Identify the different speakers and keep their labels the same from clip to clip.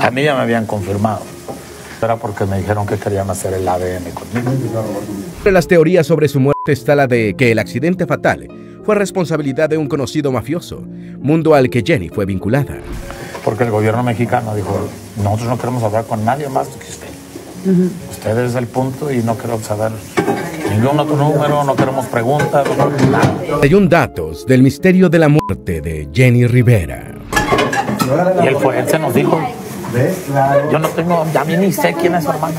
Speaker 1: A mí ya me habían confirmado. Era porque me dijeron que querían hacer el ADN conmigo.
Speaker 2: Entre las teorías sobre su muerte está la de que el accidente fatal fue responsabilidad de un conocido mafioso, mundo al que Jenny fue vinculada.
Speaker 1: Porque el gobierno mexicano dijo, nosotros no queremos hablar con nadie más que usted. Usted es el punto y no queremos saber ningún otro número, no queremos preguntas, nada.
Speaker 2: Hay un datos del misterio de la muerte de Jenny Rivera.
Speaker 1: Y él, fue, él se nos dijo, yo no tengo, a mí ni sé quién es su hermana.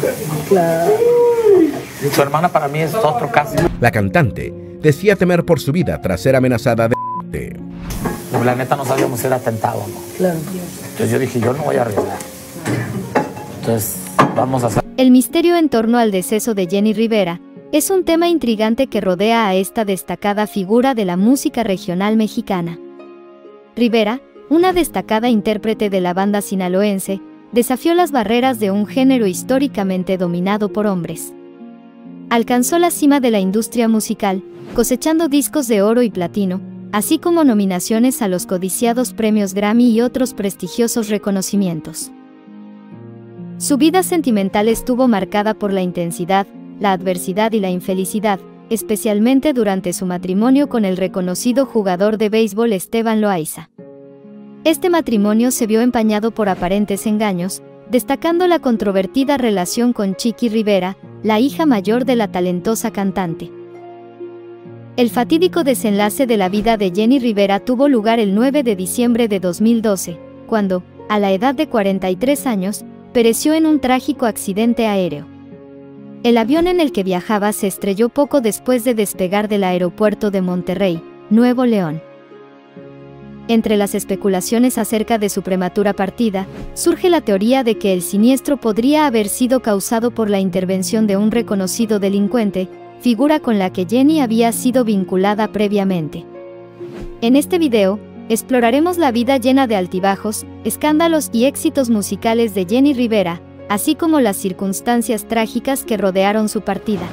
Speaker 1: Su hermana para mí es otro caso.
Speaker 2: La cantante decía temer por su vida tras ser amenazada de muerte.
Speaker 1: La neta no sabíamos si era atentado o no.
Speaker 3: Claro.
Speaker 1: Entonces yo dije, yo no voy a arriesgar. Entonces, vamos a hacer.
Speaker 4: El misterio en torno al deceso de Jenny Rivera es un tema intrigante que rodea a esta destacada figura de la música regional mexicana. Rivera, una destacada intérprete de la banda sinaloense, desafió las barreras de un género históricamente dominado por hombres. Alcanzó la cima de la industria musical, cosechando discos de oro y platino, así como nominaciones a los codiciados premios Grammy y otros prestigiosos reconocimientos. Su vida sentimental estuvo marcada por la intensidad, la adversidad y la infelicidad, especialmente durante su matrimonio con el reconocido jugador de béisbol Esteban Loaiza. Este matrimonio se vio empañado por aparentes engaños, destacando la controvertida relación con Chiqui Rivera, la hija mayor de la talentosa cantante. El fatídico desenlace de la vida de Jenny Rivera tuvo lugar el 9 de diciembre de 2012, cuando, a la edad de 43 años, pereció en un trágico accidente aéreo. El avión en el que viajaba se estrelló poco después de despegar del aeropuerto de Monterrey, Nuevo León. Entre las especulaciones acerca de su prematura partida, surge la teoría de que el siniestro podría haber sido causado por la intervención de un reconocido delincuente, figura con la que Jenny había sido vinculada previamente. En este video, exploraremos la vida llena de altibajos, escándalos y éxitos musicales de Jenny Rivera, así como las circunstancias trágicas que rodearon su partida.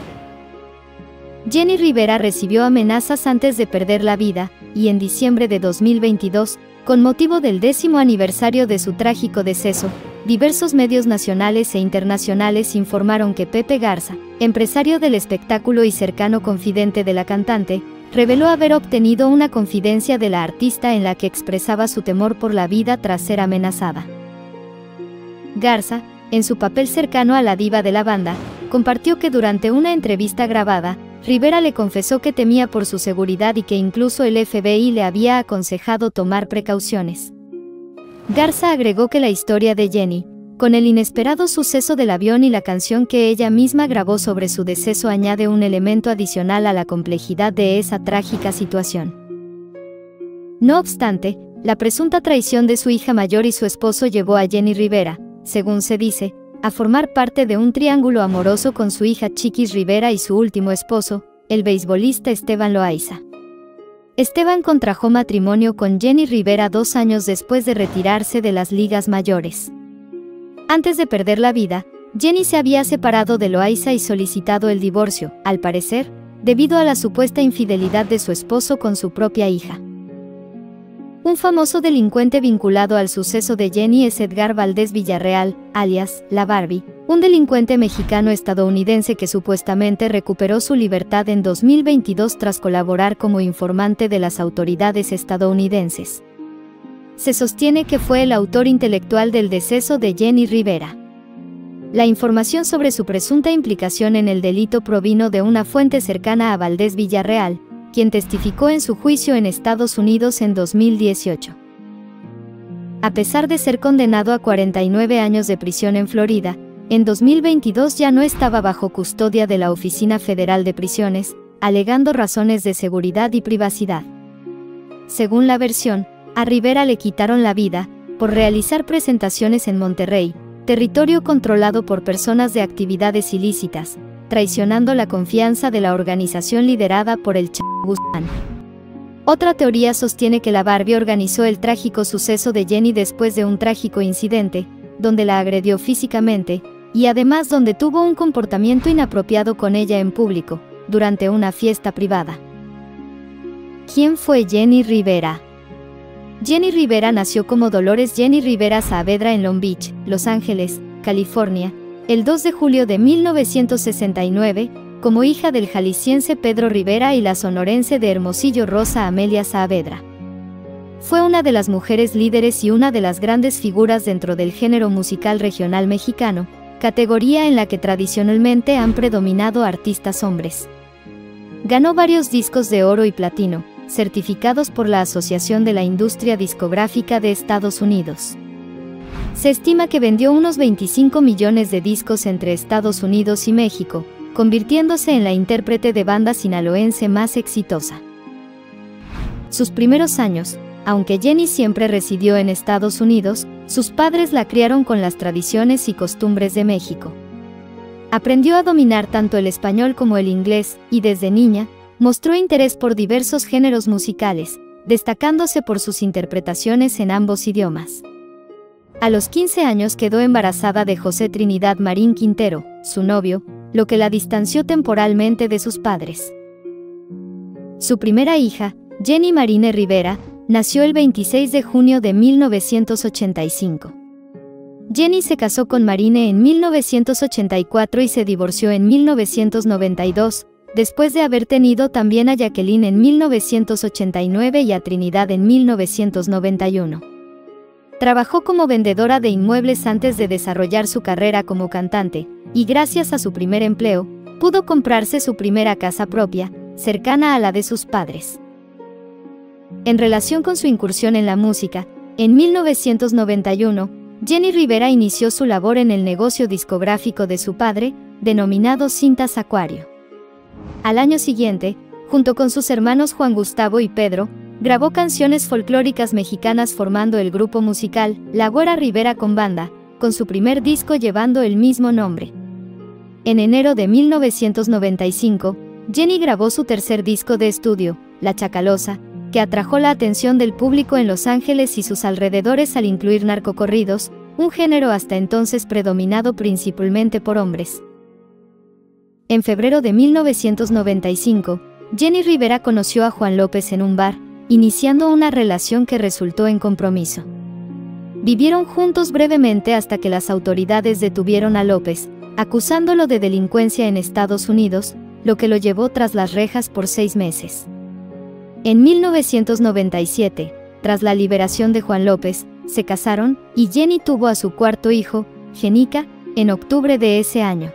Speaker 4: Jenny Rivera recibió amenazas antes de perder la vida, y en diciembre de 2022, con motivo del décimo aniversario de su trágico deceso, diversos medios nacionales e internacionales informaron que Pepe Garza, empresario del espectáculo y cercano confidente de la cantante, reveló haber obtenido una confidencia de la artista en la que expresaba su temor por la vida tras ser amenazada. Garza, en su papel cercano a la diva de la banda, compartió que durante una entrevista grabada, Rivera le confesó que temía por su seguridad y que incluso el FBI le había aconsejado tomar precauciones. Garza agregó que la historia de Jenny, con el inesperado suceso del avión y la canción que ella misma grabó sobre su deceso añade un elemento adicional a la complejidad de esa trágica situación. No obstante, la presunta traición de su hija mayor y su esposo llevó a Jenny Rivera, según se dice, a formar parte de un triángulo amoroso con su hija Chiquis Rivera y su último esposo, el beisbolista Esteban Loaiza. Esteban contrajo matrimonio con Jenny Rivera dos años después de retirarse de las ligas mayores. Antes de perder la vida, Jenny se había separado de Loaiza y solicitado el divorcio, al parecer, debido a la supuesta infidelidad de su esposo con su propia hija. Un famoso delincuente vinculado al suceso de Jenny es Edgar Valdés Villarreal, alias La Barbie, un delincuente mexicano-estadounidense que supuestamente recuperó su libertad en 2022 tras colaborar como informante de las autoridades estadounidenses. Se sostiene que fue el autor intelectual del deceso de Jenny Rivera. La información sobre su presunta implicación en el delito provino de una fuente cercana a Valdés Villarreal, quien testificó en su juicio en Estados Unidos en 2018. A pesar de ser condenado a 49 años de prisión en Florida, en 2022 ya no estaba bajo custodia de la Oficina Federal de Prisiones, alegando razones de seguridad y privacidad. Según la versión, a Rivera le quitaron la vida, por realizar presentaciones en Monterrey, territorio controlado por personas de actividades ilícitas, traicionando la confianza de la organización liderada por el Ch Guzmán. Otra teoría sostiene que la Barbie organizó el trágico suceso de Jenny después de un trágico incidente, donde la agredió físicamente, y además donde tuvo un comportamiento inapropiado con ella en público, durante una fiesta privada. ¿Quién fue Jenny Rivera? Jenny Rivera nació como Dolores Jenny Rivera Saavedra en Long Beach, Los Ángeles, California, el 2 de julio de 1969, como hija del jalisciense Pedro Rivera y la sonorense de Hermosillo Rosa Amelia Saavedra. Fue una de las mujeres líderes y una de las grandes figuras dentro del género musical regional mexicano, categoría en la que tradicionalmente han predominado artistas hombres. Ganó varios discos de oro y platino, certificados por la Asociación de la Industria Discográfica de Estados Unidos. Se estima que vendió unos 25 millones de discos entre Estados Unidos y México, convirtiéndose en la intérprete de banda sinaloense más exitosa. Sus primeros años, aunque Jenny siempre residió en Estados Unidos, sus padres la criaron con las tradiciones y costumbres de México. Aprendió a dominar tanto el español como el inglés, y desde niña, mostró interés por diversos géneros musicales, destacándose por sus interpretaciones en ambos idiomas. A los 15 años quedó embarazada de José Trinidad Marín Quintero, su novio, lo que la distanció temporalmente de sus padres. Su primera hija, Jenny Marine Rivera, nació el 26 de junio de 1985. Jenny se casó con Marine en 1984 y se divorció en 1992, después de haber tenido también a Jacqueline en 1989 y a Trinidad en 1991. Trabajó como vendedora de inmuebles antes de desarrollar su carrera como cantante, y gracias a su primer empleo, pudo comprarse su primera casa propia, cercana a la de sus padres. En relación con su incursión en la música, en 1991, Jenny Rivera inició su labor en el negocio discográfico de su padre, denominado Cintas Acuario. Al año siguiente, junto con sus hermanos Juan Gustavo y Pedro, grabó canciones folclóricas mexicanas formando el grupo musical La Güera Rivera con Banda, con su primer disco llevando el mismo nombre. En enero de 1995, Jenny grabó su tercer disco de estudio, La Chacalosa, que atrajo la atención del público en Los Ángeles y sus alrededores al incluir narcocorridos, un género hasta entonces predominado principalmente por hombres. En febrero de 1995, Jenny Rivera conoció a Juan López en un bar, iniciando una relación que resultó en compromiso. Vivieron juntos brevemente hasta que las autoridades detuvieron a López, acusándolo de delincuencia en Estados Unidos, lo que lo llevó tras las rejas por seis meses. En 1997, tras la liberación de Juan López, se casaron y Jenny tuvo a su cuarto hijo, Jenica, en octubre de ese año.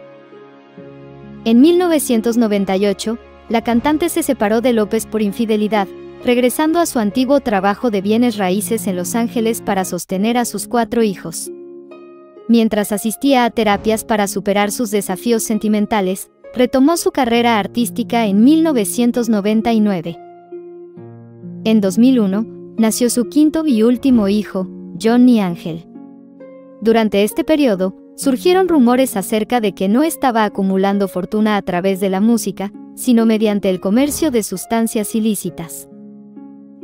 Speaker 4: En 1998, la cantante se separó de López por infidelidad, regresando a su antiguo trabajo de bienes raíces en Los Ángeles para sostener a sus cuatro hijos. Mientras asistía a terapias para superar sus desafíos sentimentales, retomó su carrera artística en 1999. En 2001, nació su quinto y último hijo, Johnny Ángel. Durante este periodo, surgieron rumores acerca de que no estaba acumulando fortuna a través de la música, sino mediante el comercio de sustancias ilícitas.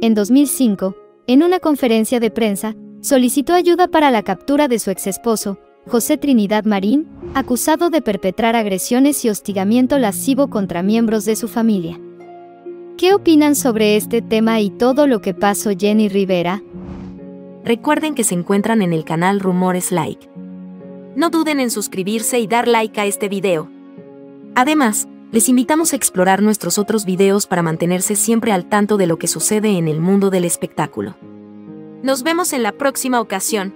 Speaker 4: En 2005, en una conferencia de prensa, solicitó ayuda para la captura de su exesposo, José Trinidad Marín, acusado de perpetrar agresiones y hostigamiento lascivo contra miembros de su familia. ¿Qué opinan sobre este tema y todo lo que pasó Jenny Rivera?
Speaker 3: Recuerden que se encuentran en el canal Rumores Like. No duden en suscribirse y dar like a este video. Además, les invitamos a explorar nuestros otros videos para mantenerse siempre al tanto de lo que sucede en el mundo del espectáculo. Nos vemos en la próxima ocasión.